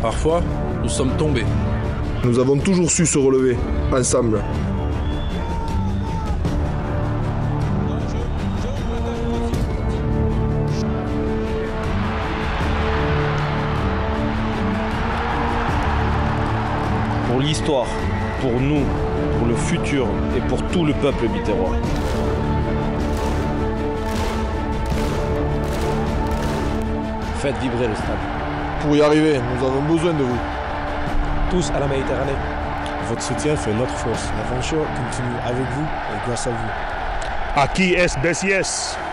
Parfois, nous sommes tombés. Nous avons toujours su se relever, ensemble. Pour l'histoire, pour nous, pour le futur et pour tout le peuple biterrois. Faites vibrer le stade. Pour y arriver, nous avons besoin de vous. Tous à la Méditerranée. Votre soutien fait notre force. L'aventure continue avec vous et grâce à vous. Aqui es BCS.